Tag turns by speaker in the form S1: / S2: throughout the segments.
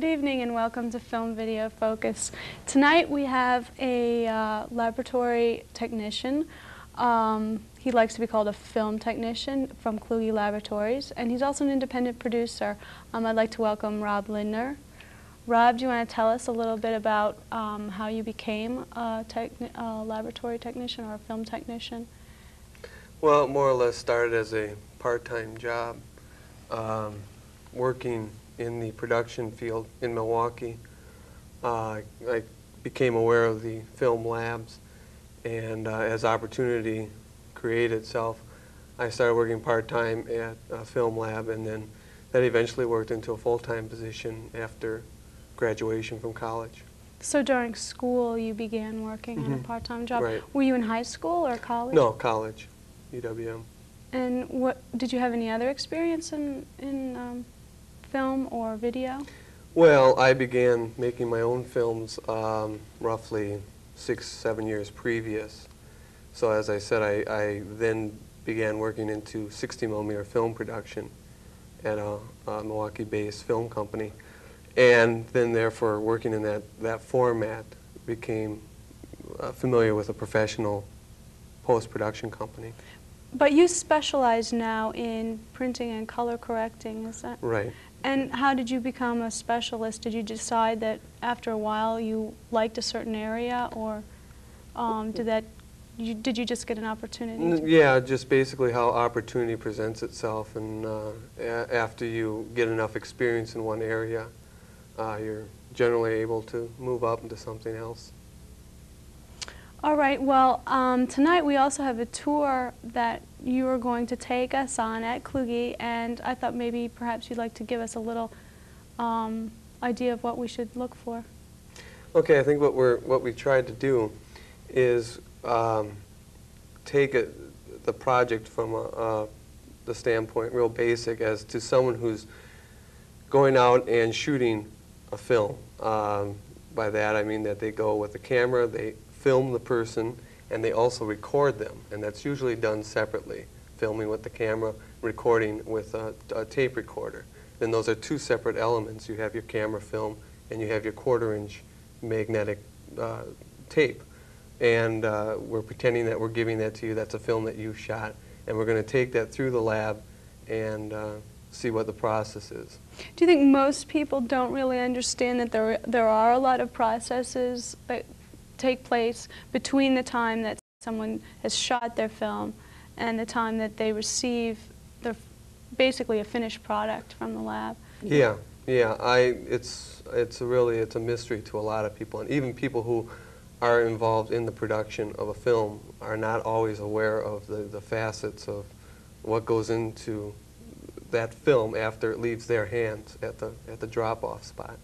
S1: Good evening and welcome to Film Video Focus. Tonight we have a uh, laboratory technician. Um, he likes to be called a film technician from Kluge Laboratories, and he's also an independent producer. Um, I'd like to welcome Rob Linder. Rob, do you want to tell us a little bit about um, how you became a, a, laboratory technician or a film technician?
S2: Well, more or less started as a part-time job, um, working in the production field in Milwaukee. Uh, I became aware of the film labs, and uh, as opportunity created itself, I started working part-time at a film lab, and then that eventually worked into a full-time position after graduation from college.
S1: So during school, you began working mm -hmm. a mm-hmm. part-time job.
S2: Right.
S1: Were you in high school or college?
S2: No, college, UWM.
S1: And what did you have any other experience in in um, film or video?
S2: Well, I began making my own films um, roughly six, seven years previous. So as I said, I, I then began working into 16 millimeter film production at a, a Milwaukee-based film company. And then therefore working in that, that format became uh, familiar with a professional post-production company.
S1: But you specialize now in printing and color correcting, is that?
S2: Right.
S1: And how did you become a specialist? Did you decide that after a while you liked a certain area, or um, did that you, did you just get an opportunity?
S2: Yeah, just basically how opportunity presents itself, and uh, after you get enough experience in one area, uh, you're generally able to move up into something else.
S1: All right, well, um, tonight we also have a tour that you are going to take us on at Kluge, and I thought maybe perhaps you'd like to give us a little um, idea of what we should look for.
S2: Okay, I think what we're what we tried to do is um, take a, the project from a, a, the standpoint real basic as to someone who's going out and shooting a film. Um, by that I mean that they go with a the camera, they film the person, and they also record them. And that's usually done separately, filming with the camera, recording with a, a tape recorder. Then those are two separate elements. You have your camera film, and you have your quarter-inch magnetic uh, tape. And uh, we're pretending that we're giving that to you. That's a film that you shot. And we're going to take that through the lab and uh, see what the process is.
S1: Do you think most people don't really understand that there, there are a lot of processes that take place between the time that someone has shot their film and the time that they receive their, basically a finished product from the lab.
S2: Yeah, yeah. I, it's, it's really it's a mystery to a lot of people, and even people who are involved in the production of a film are not always aware of the, the facets of what goes into that film after it leaves their hands at the, at the drop-off spot.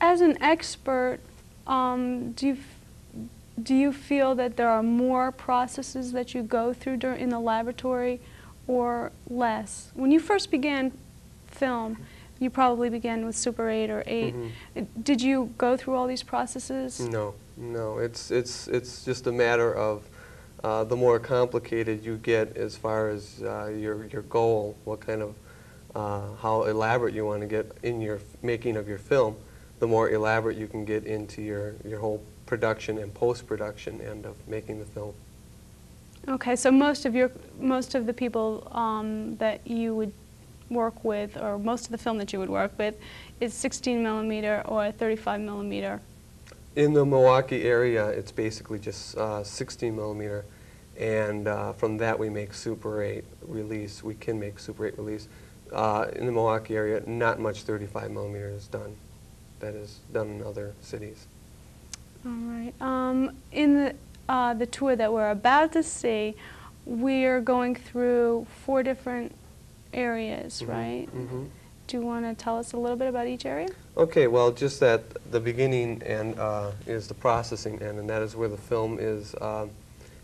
S1: As an expert, um, do you do you feel that there are more processes that you go through in the laboratory or less? When you first began film, you probably began with Super 8 or 8. Mm -hmm. Did you go through all these processes?
S2: No, no. It's, it's, it's just a matter of uh, the more complicated you get as far as uh, your, your goal, what kind of, uh, how elaborate you want to get in your making of your film, the more elaborate you can get into your, your whole production and post-production end of making the film.
S1: Okay, so most of your most of the people um, that you would work with, or most of the film that you would work with, is 16 millimeter or 35 millimeter.
S2: In the Milwaukee area, it's basically just uh, 16 millimeter, and uh, from that we make Super 8 release. We can make Super 8 release. Uh, in the Milwaukee area, not much 35 millimeter is done. That is done in other cities.
S1: All right. Um, in the, uh, the tour that we're about to see, we are going through four different areas, mm -hmm. right?
S2: Mm -hmm.
S1: Do you want to tell us a little bit about each area?
S2: Okay, well, just that the beginning and uh, is the processing end, and that is where the film is, uh,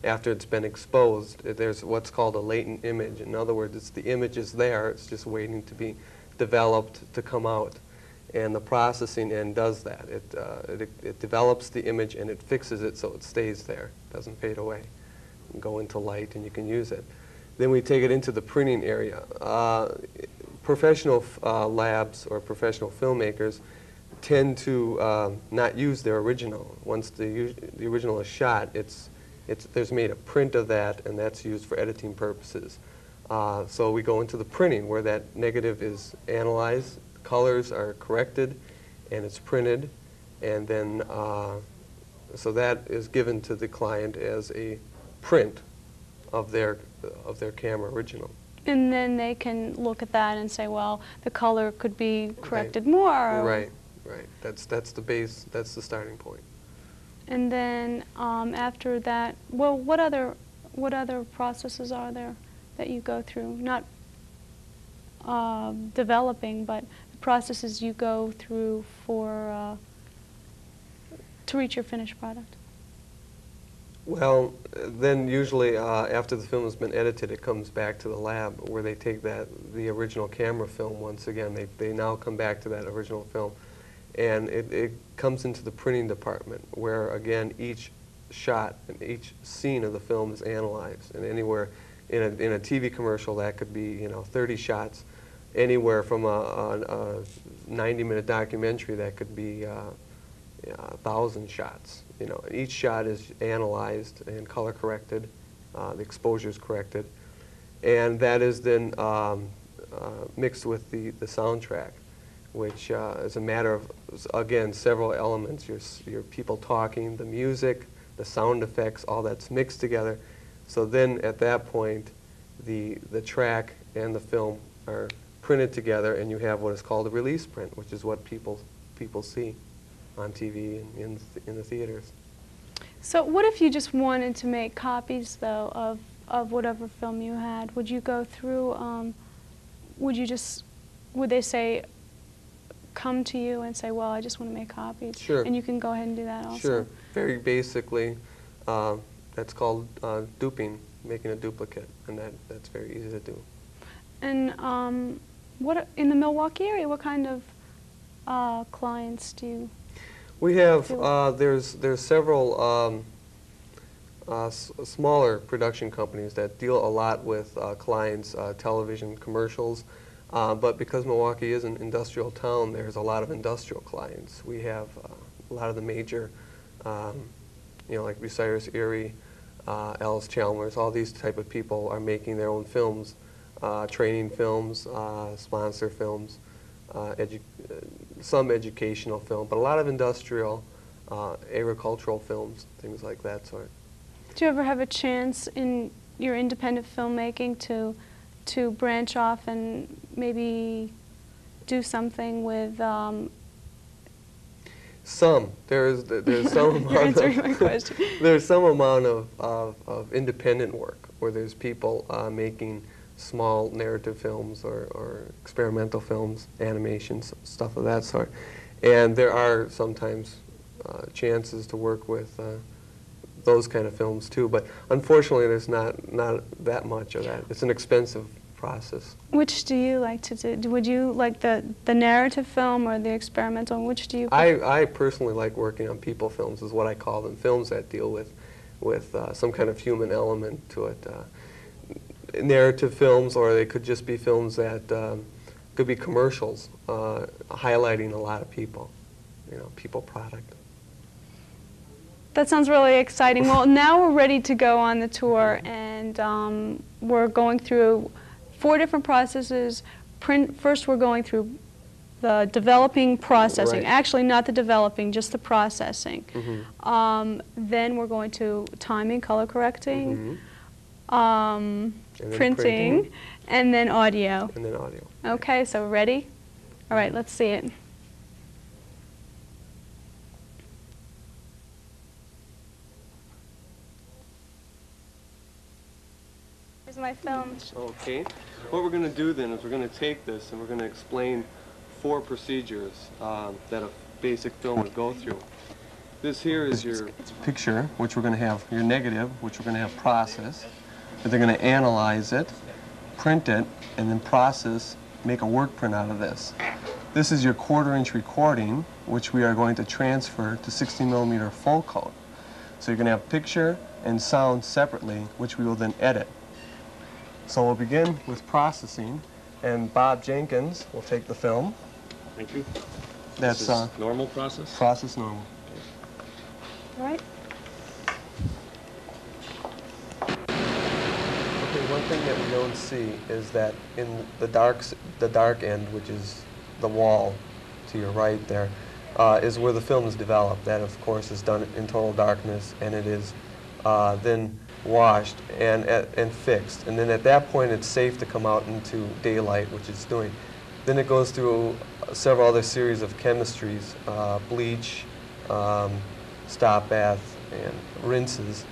S2: after it's been exposed, there's what's called a latent image. In other words, it's the image is there, it's just waiting to be developed to come out and the processing end does that. It, uh, it, it, develops the image and it fixes it so it stays there, doesn't fade away. Go into light and you can use it. Then we take it into the printing area. Uh, professional uh, labs or professional filmmakers tend to um, not use their original. Once the, the original is shot, it's, it's, there's made a print of that, and that's used for editing purposes. Uh, so we go into the printing, where that negative is analyzed, colors are corrected, and it's printed, and then, uh, so that is given to the client as a print of their, of their camera original.
S1: And then they can look at that and say, well, the color could be corrected more.
S2: Right, right. That's, that's the base, that's the starting point.
S1: And then um, after that, well, what other what other processes are there that you go through? Not um, developing, but processes you go through for uh, to reach your finished product.
S2: Well, then usually uh, after the film has been edited, it comes back to the lab where they take that, the original camera film once again. They, they now come back to that original film. And it, it comes into the printing department where, again, each shot and each scene of the film is analyzed. And anywhere in a, in a TV commercial, that could be, you know, 30 shots. Anywhere from a, a, a 90-minute documentary, that could be uh, a thousand shots. You know, each shot is analyzed and color corrected, uh, the exposure is corrected, and that is then um, uh, mixed with the, the soundtrack, which uh, is a matter of, again, several elements. Your, your people talking, the music, the sound effects, all that's mixed together. So then at that point, the, the track and the film are printed together and you have what is called a release print, which is what people, people see on TV and in, in the theaters.
S1: So what if you just wanted to make copies though of of whatever film you had? Would you go through? Um, would you just? Would they say? Come to you and say, "Well, I just want to make copies,"
S2: Sure.
S1: and you can go ahead and do that also.
S2: Sure. Very basically, uh, that's called uh, duping, making a duplicate, and that, that's very easy to do.
S1: And um, what in the Milwaukee area? What kind of uh, clients do you?
S2: We have,
S1: Do-
S2: uh, there's, there's several um, uh, s- smaller production companies that deal a lot with uh, clients, uh, television commercials, uh, but because Milwaukee is an industrial town, there's a lot of industrial clients. We have uh, a lot of the major, um, you know, like Bucyrus Erie, uh, Allis-Chalmers, all these type of people are making their own films, uh, training films, uh, sponsor films, uh, edu- uh, some educational film, but a lot of industrial, uh, agricultural films, things like that sort.
S1: Do you ever have a chance in your independent filmmaking to to branch off and maybe do something with? Um,
S2: Some there's there's some amount of, there's some amount of, of, of independent work where there's people uh, making small narrative films or, or experimental films, animations, stuff of that sort, and there are sometimes uh, chances to work with. Uh, those kind of films too, but unfortunately, there's not not that much of that. It's an expensive process.
S1: which do you like to do? Would you like the the narrative film or the experimental? Which do you?
S2: I, I personally like working on people films, is what I call them, films that deal with, with uh, some kind of human element to it. Narrative films, or they could just be films that um, could be commercials, uh, highlighting a lot of people, you know, people product.
S1: That sounds really exciting. Well, now we're ready to go on the tour, and um, we're going through four different processes. Print, first, we're going through the developing processing.
S2: Right.
S1: Actually, not the developing, just the processing.
S2: Mhm.
S1: Um, then we're going to timing, color correcting,
S2: Mhm.
S1: um,
S2: And then
S1: printing,
S2: printing.
S1: and then audio.
S2: And then audio.
S1: Okay, so ready? All right, let's see it. Here's my film.
S2: Okay. What we're going to do then is we're going to take this and we're going to explain four procedures um, that a basic film would go through. This here is your picture, which we're going to have your negative, which we're going to have process. But they're going to analyze it, print it, and then process, make a work print out of this. This is your quarter inch recording, which we are going to transfer to 16 millimeter full coat. So you're going to have picture and sound separately, which we will then edit. So we'll begin with processing, and Bob Jenkins will take the film.
S3: Thank you.
S2: That's
S3: This
S2: uh,
S3: normal process?
S2: process normal.
S1: All right.
S2: One thing that we don't see is that in the dark, the dark end, which is the wall to your right there, uh, is where the film is developed. That, of course, is done in total darkness, and it is uh, then washed and, at- and fixed. And then at that point, it's safe to come out into daylight, which it's doing. Then it goes through several other series of chemistries, uh, bleach, um, stop bath, and rinses.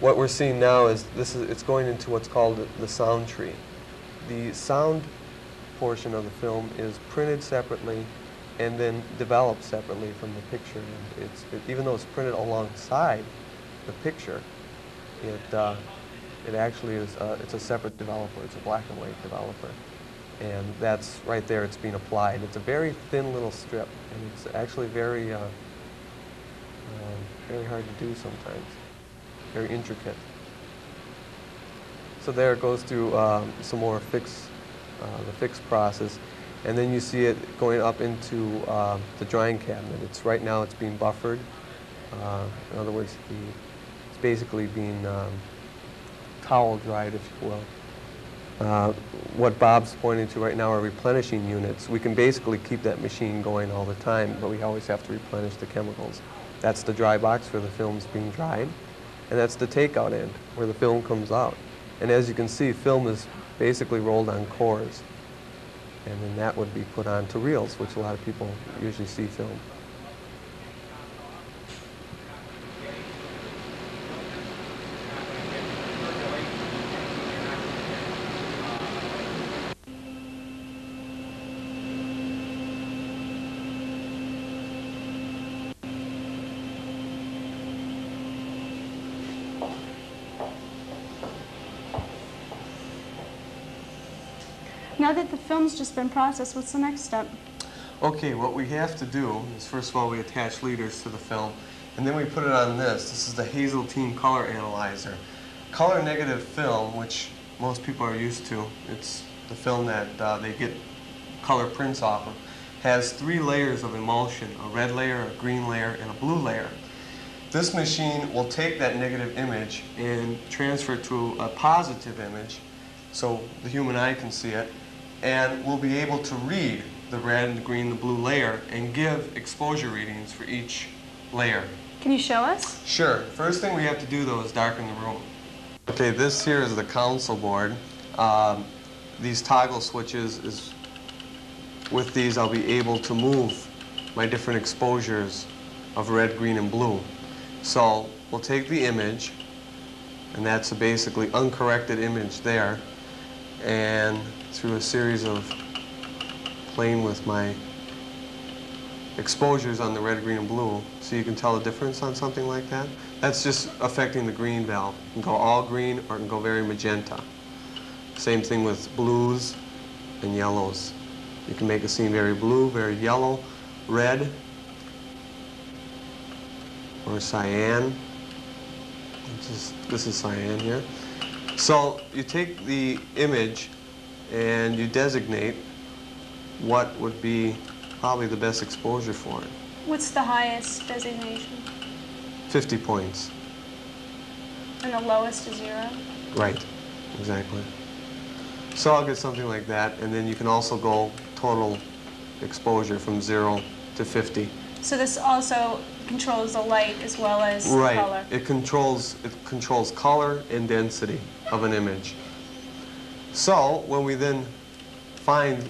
S2: What we're seeing now is this is it's going into what's called the- sound tree. The sound portion of the film is printed separately and then developed separately from the picture. And it's it, even though it's printed alongside the picture, it uh, it actually is uh, it's a separate developer. It's a black and white developer, and that's right there. It's being applied. It's a very thin little strip, and it's actually very uh, um, very hard to do sometimes very intricate. So there it goes through um, some more fix, uh, the fix process, and then you see it going up into uh, the drying cabinet. It's right now it's being buffered. Uh, in other words, the, it's basically being um, towel dried, if you will. Uh, what Bob's pointing to right now are replenishing units. We can basically keep that machine going all the time, but we always have to replenish the chemicals. That's the dry box where the film's being dried, and that's the takeout end where the film comes out. And as you can see, film is basically rolled on cores, and then that would be put onto reels, which a lot of people usually see film.
S1: Now that the film's just been processed, what's the next step?
S2: Okay, what we have to do is first of all we attach leaders to the film and then we put it on this. This is the Hazeltine Color Analyzer. Color negative film, which most people are used to, it's the film that uh, they get color prints off of, has three layers of emulsion, a red layer, a green layer, and a blue layer. This machine will take that negative image and transfer it to a positive image so the human eye can see it and we'll be able to read the red, the green, the blue layer and give exposure readings for each layer.
S1: Can you show us?
S2: Sure. First thing we have to do though is darken the room. Okay, this here is the console board. Um, these toggle switches is with these I'll be able to move my different exposures of red, green, and blue. So we'll take the image, and that's a basically uncorrected image there, and through a series of playing with my exposures on the red, green, and blue, so you can tell the difference on something like that. That's just affecting the green valve. It can go all green or it can go very magenta. Same thing with blues and yellows. You can make a scene very blue, very yellow, red, or cyan. This is, this is cyan here. So you take the image and you designate what would be probably the best exposure for it.
S1: What's the highest designation?
S2: 50 points.
S1: And the lowest is zero?
S2: Right, exactly. So I'll get something like that, and then you can also go total exposure from zero to 50.
S1: So this also controls the light as well as the
S2: Right.
S1: color?
S2: It controls it controls color and density of an image. So when we then find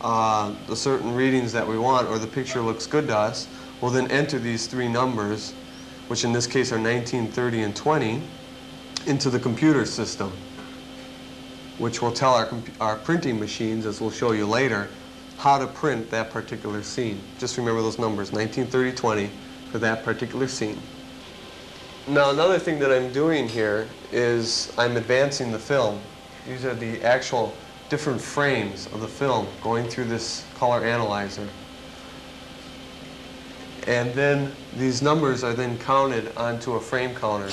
S2: uh, the certain readings that we want, or the picture looks good to us, we'll then enter these three numbers, which in this case are 19, 30, and 20, into the computer system, which will tell our, our printing machines, as we'll show you later, how to print that particular scene. Just remember those numbers, 19, 30, 20, for that particular scene. Now, another thing that I'm doing here is I'm advancing the film. These are the actual different frames of the film going through this color analyzer. And then these numbers are then counted onto a frame counter,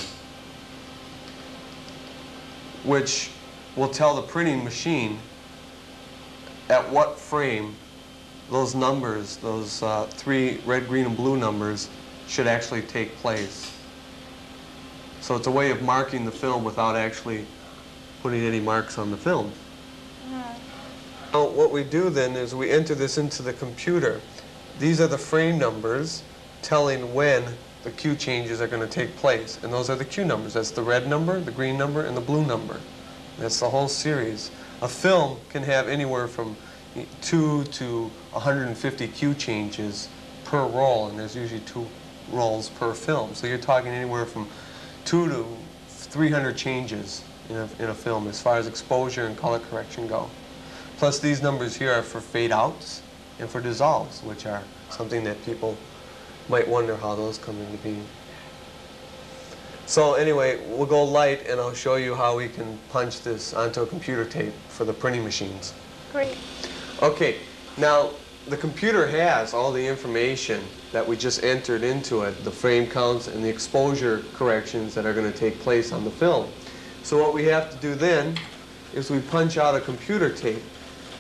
S2: which will tell the printing machine at what frame those numbers, those uh, three red, green, and blue numbers, should actually take place. So it's a way of marking the film without actually putting any marks on the film. Mm-hmm. Now, what we do then is we enter this into the computer. These are the frame numbers telling when the cue changes are going to take place. And those are the cue numbers. That's the red number, the green number, and the blue number. That's the whole series. A film can have anywhere from 2 to 150 cue changes per roll, and there's usually two rolls per film. So you're talking anywhere from 2 to 300 changes in a, in a film as far as exposure and color correction go. Plus these numbers here are for fade outs and for dissolves, which are something that people might wonder how those come into being. So anyway, we'll go light and I'll show you how we can punch this onto a computer tape for the printing machines.
S1: Great.
S2: Okay, now the computer has all the information that we just entered into it, the frame counts and the exposure corrections that are going to take place on the film. So what we have to do then is we punch out a computer tape.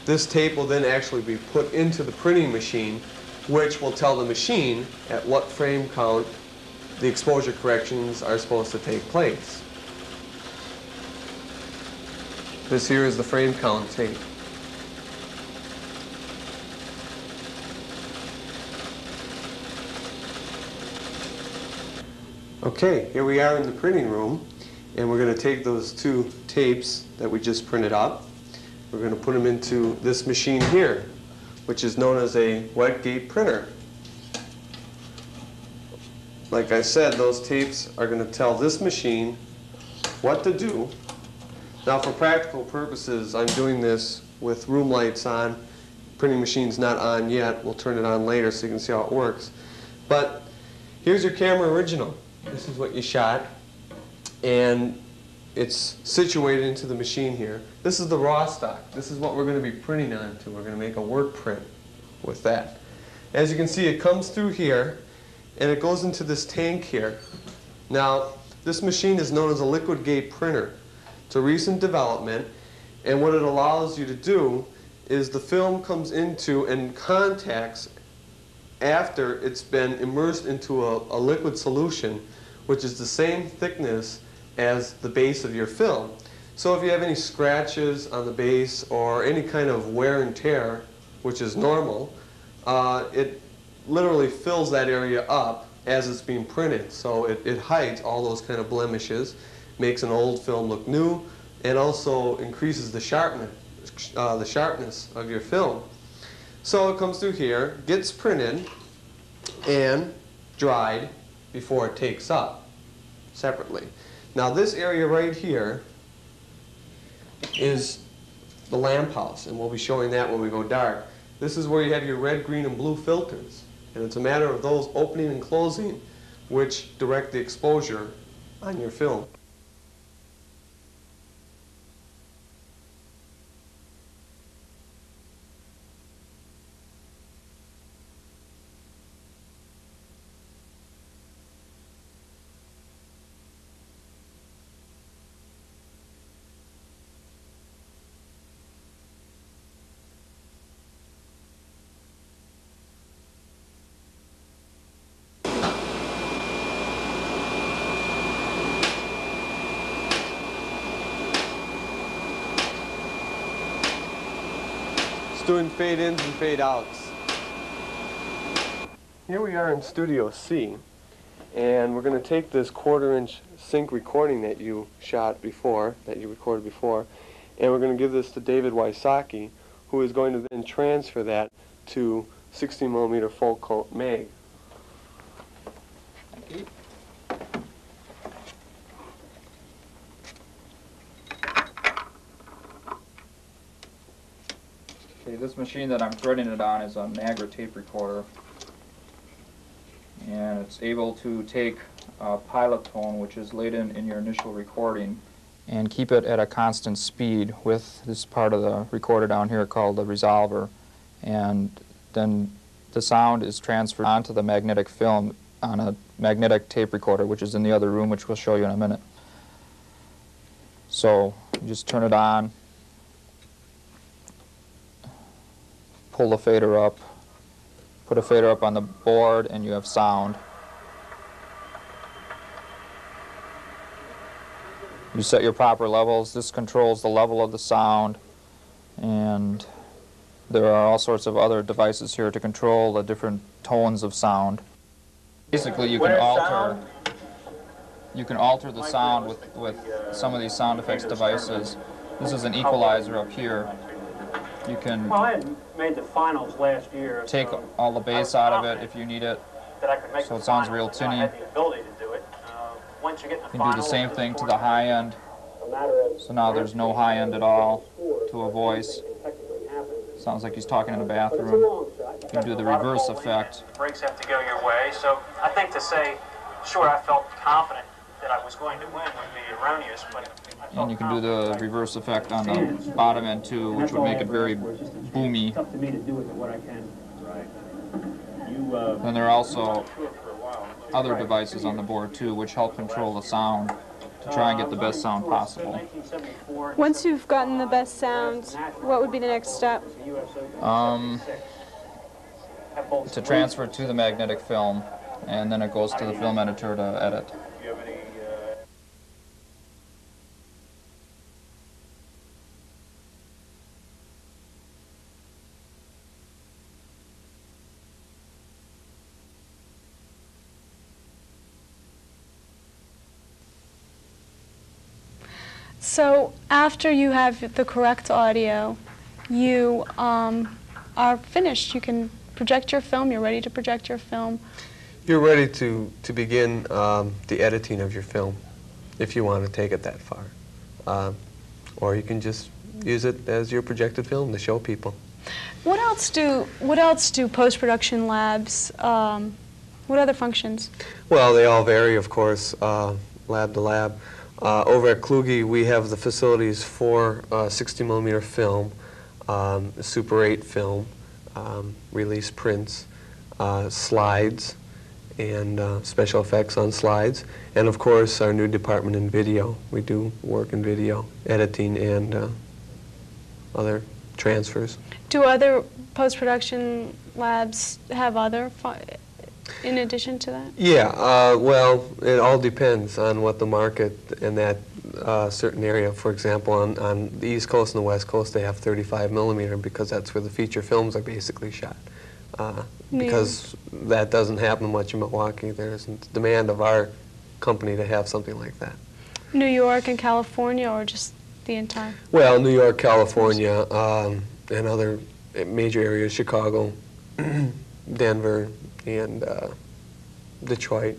S2: This tape will then actually be put into the printing machine, which will tell the machine at what frame count the exposure corrections are supposed to take place. This here is the frame count tape. Okay, here we are in the printing room, and we're going to take those two tapes that we just printed up. We're going to put them into this machine here, which is known as a wet gate printer. Like I said, those tapes are going to tell this machine what to do. Now, for practical purposes, I'm doing this with room lights on. Printing machine's not on yet. We'll turn it on later so you can see how it works. But here's your camera original. This is what you shot. And it's situated into the machine here. This is the raw stock. This is what we're going to be printing onto. We're going to make a work print with that. As you can see, it comes through here, and it goes into this tank here. Now, this machine is known as a liquid gate printer. It's a recent development, and what it allows you to do is the film comes into and contacts after it's been immersed into a, a liquid solution, which is the same thickness as the base of your film. So if you have any scratches on the base or any kind of wear and tear, which is normal, uh, it literally fills that area up as it's being printed. So it, it hides all those kind of blemishes, makes an old film look new, and also increases the uh, the sharpness of your film. So it comes through here, gets printed, and dried before it takes up separately. Now this area right here is the lamp house, and we'll be showing that when we go dark. This is where you have your red, green, and blue filters. And it's a matter of those opening and closing which direct the exposure on your film. Doing fade ins and fade outs. Here we are in Studio C, and we're going to take this quarter inch sync recording that you shot before, that you recorded before, and we're going to give this to David Wysocki, who is going to then transfer that to 16 millimeter full coat mag.
S3: Okay, this machine that I'm threading it on is a Nagra tape recorder. And it's able to take a pilot tone, which is laid in, in your initial recording, and keep it at a constant speed with this part of the recorder down here called the resolver. And then the sound is transferred onto the magnetic film on a magnetic tape recorder, which is in the other room, which we'll show you in a minute. So you just turn it on, pull the fader up, put a fader up on the board, and you have sound. You set your proper levels. This controls the level of the sound, and there are all sorts of other devices here to control the different tones of sound. Basically, you can alter you can alter the sound with, with some of these sound effects devices. This is an equalizer up here. You can
S4: Well, I had made the finals last year.
S3: take
S4: so
S3: all the bass out of it if you need it.
S4: That I could make
S3: so it sounds real
S4: and I
S3: tinny.
S4: had the ability to do it. Uh, Once you get the
S3: You can do the same thing to the high end.
S4: a matter of
S3: So now there's no high end at all to a voice.
S4: it technically happens.
S3: Sounds like he's talking in a
S4: But it's a
S3: bathroom. You can do the
S4: A lot of
S3: reverse effect.
S4: and Breaks have to go your way. So I think to say, sure, I felt confident that I was going to win would be erroneous, but I felt
S3: And you can do the reverse effect on the bottom end too, which would make it very boomy.
S4: Tough to me to do what I can. Right. You.
S3: Then there are also
S4: to it for a while.
S3: other devices on the board too, which help control the sound to try and get the best sound possible.
S1: Once you've gotten the best sounds, what would be the next step?
S3: Um, to transfer to the magnetic film, and then it goes to the film editor to edit.
S1: So after you have the correct audio, you um, are finished. You can project your film. You're ready to project your film.
S2: You're ready to, to begin um, the editing of your film, if you want to take it that far. Um, or you can just use it as your projected film to show people.
S1: What else do What else do post production labs? Um, what other functions?
S2: Well, they all vary, of course, uh, lab to lab. Uh, over at Kluge, we have the facilities for uh, 16 millimeter film, um, Super 8 film, um, release prints, uh, slides, and uh, special effects on slides, and of course our new department in video. We do work in video, editing, and uh, other transfers.
S1: Do other post production labs have other in addition to that?
S2: Yeah, uh, well, it all depends on what the market in that uh, certain area, for example, on, on the East Coast and the West Coast, they have 35 millimeter because that's where the feature films are basically shot. Uh,
S1: Yeah.
S2: because that doesn't happen much in Milwaukee. There isn't demand of our company to have something like that.
S1: New York and California, or just the entire?
S2: Well, New York, California, um, and other major areas, Chicago, Denver, and uh, Detroit.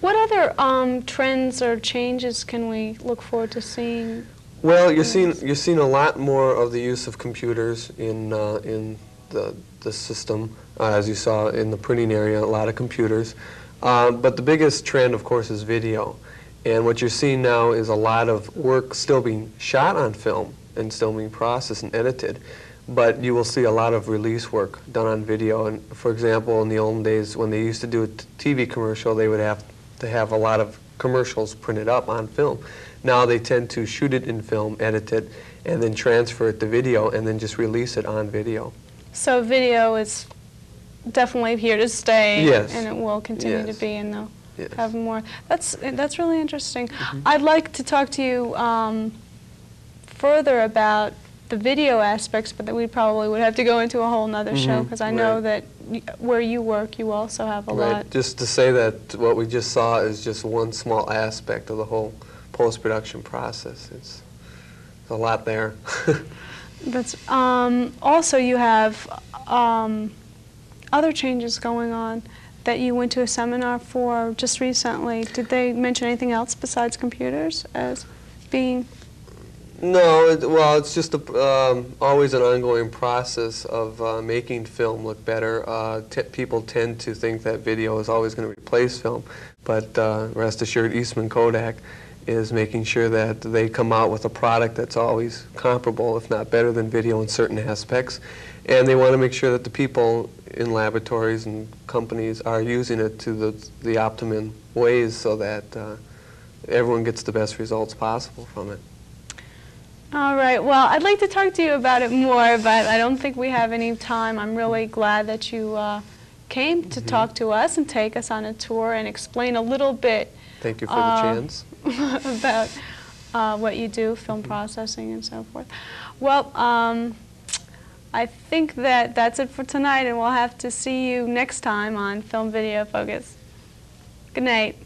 S1: What other um, trends or changes can we look forward to seeing?
S2: Well, you're seeing you're seeing a lot more of the use of computers in uh, in the the system, uh, as you saw in the printing area, a lot of computers. Uh, but the biggest trend, of course, is video, and what you're seeing now is a lot of work still being shot on film and still being processed and edited. But you will see a lot of release work done on video. And for example, in the olden days, when they used to do a TV commercial, they would have to have a lot of commercials printed up on film. Now they tend to shoot it in film, edit it, and then transfer it to video, and then just release it on video.
S1: So video is definitely here to stay,
S2: Yes.
S1: and it will continue
S2: Yes.
S1: to be, and they'll
S2: Yes.
S1: have more. That's that's really interesting.
S2: Mm-hmm.
S1: I'd like to talk to you um, further about the video aspects, but that we probably would have to go into a whole nother show
S2: Mhm,
S1: because I know that y- where you work, you also have a lot.
S2: Right. Just to say that what we just saw is just one small aspect of the whole post-production process. It's, it's a lot there.
S1: That's um, also you have um, other changes going on that you went to a seminar for just recently. Did they mention anything else besides computers as being?
S2: No, it, well, it's just a, um, always an ongoing process of uh, making film look better. Uh, people tend to think that video is always going to replace film, but uh, rest assured, Eastman Kodak is making sure that they come out with a product that's always comparable, if not better than video in certain aspects. And they want to make sure that the people in laboratories and companies are using it to the, the optimum ways so that uh, everyone gets the best results possible from it.
S1: All right. Well, I'd like to talk to you about it more, but I don't think we have any time. I'm really glad that you uh, came to talk to us and take us on a tour and explain a little bit
S2: Thank you for the
S1: Uh,
S2: chance.
S1: about uh, what you do, film processing and so forth. Well, um, I think that that's it for tonight, and we'll have to see you next time on Film Video Focus. Good night.